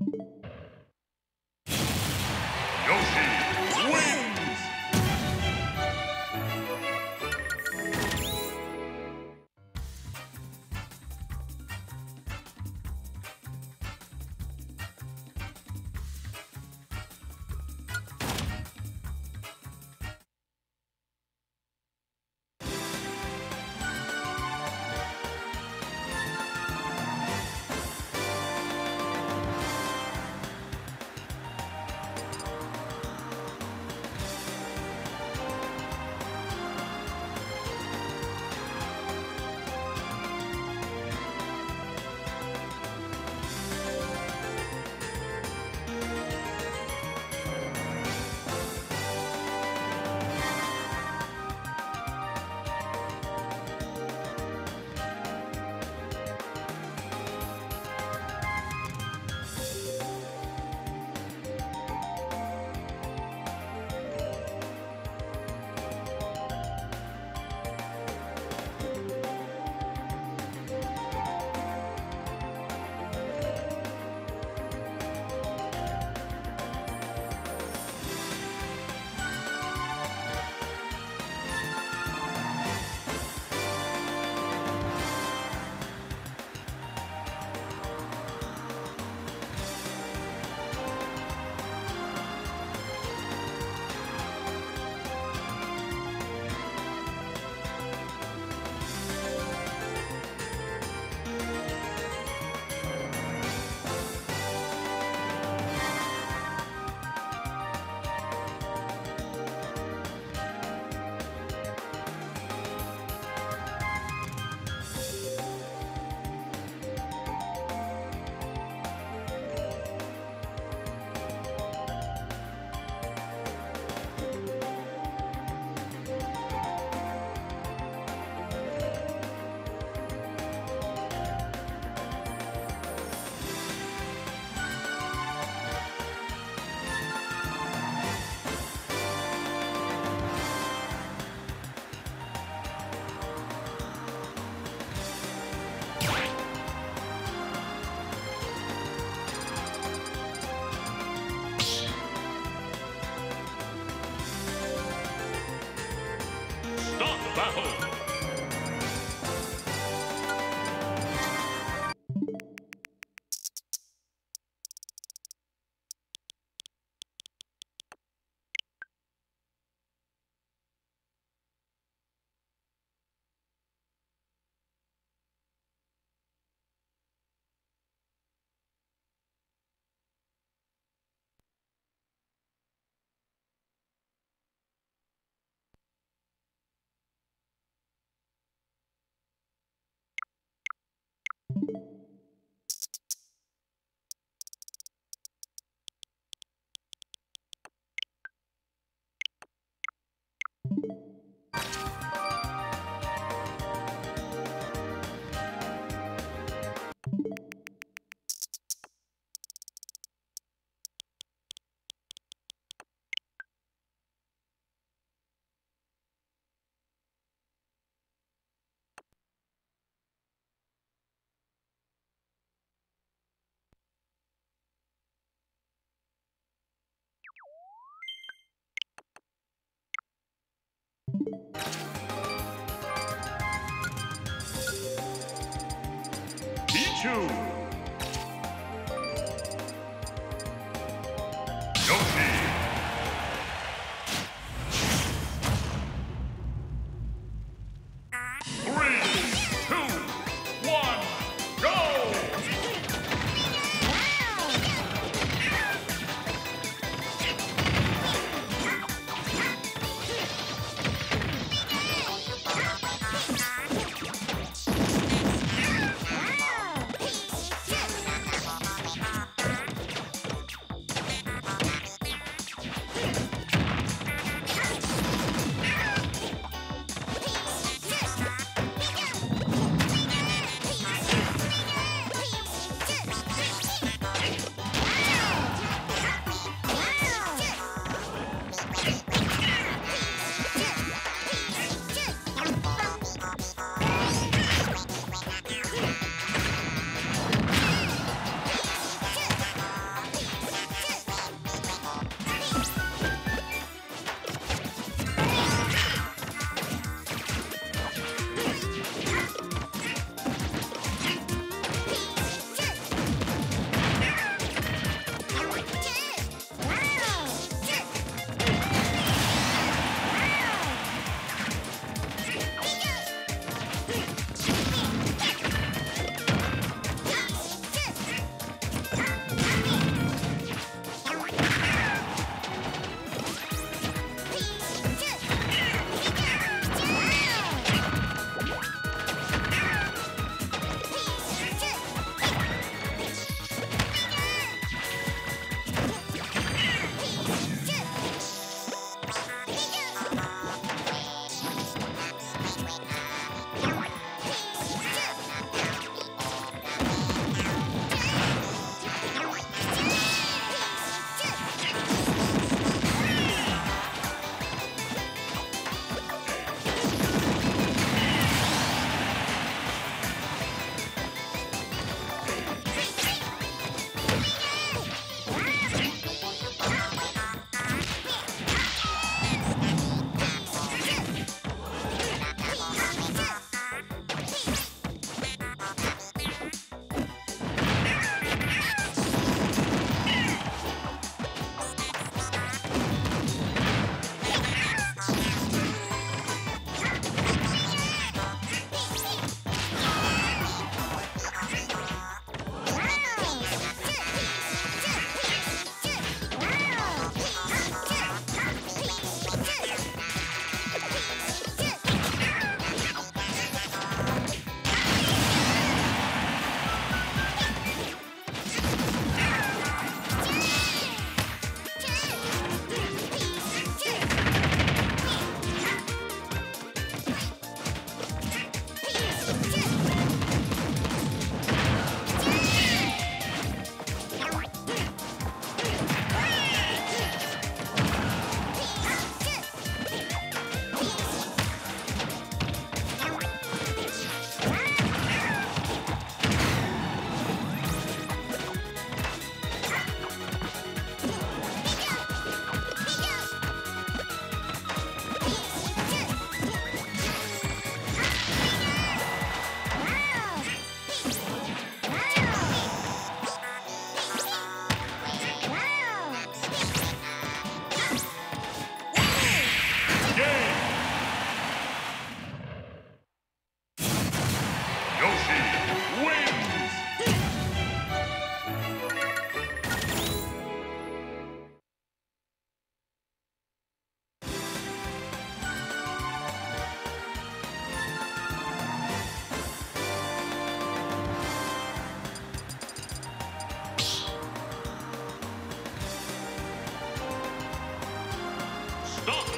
Yoshi wins! Start Battle!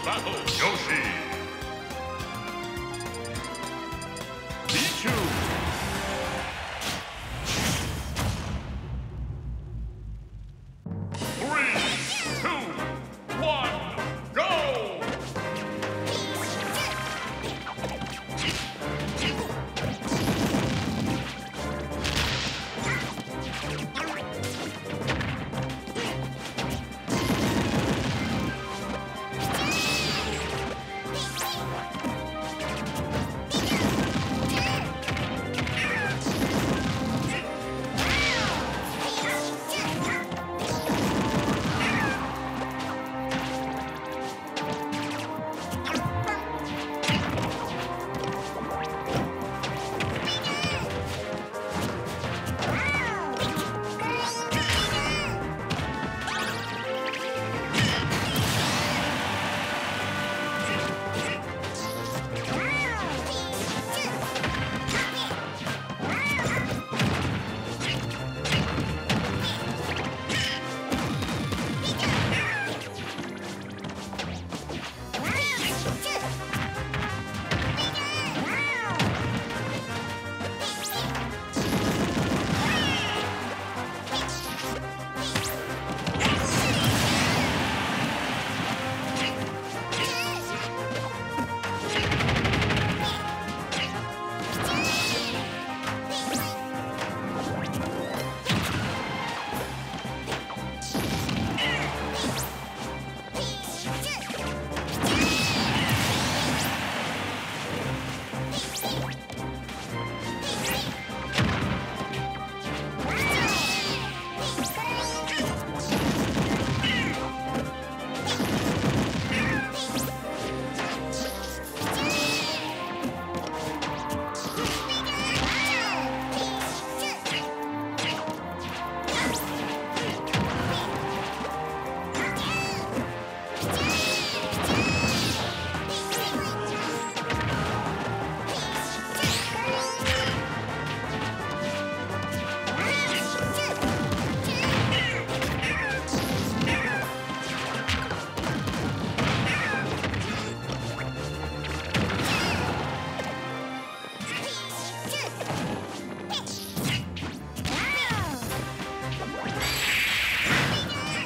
Battle. Yoshi.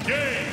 Game.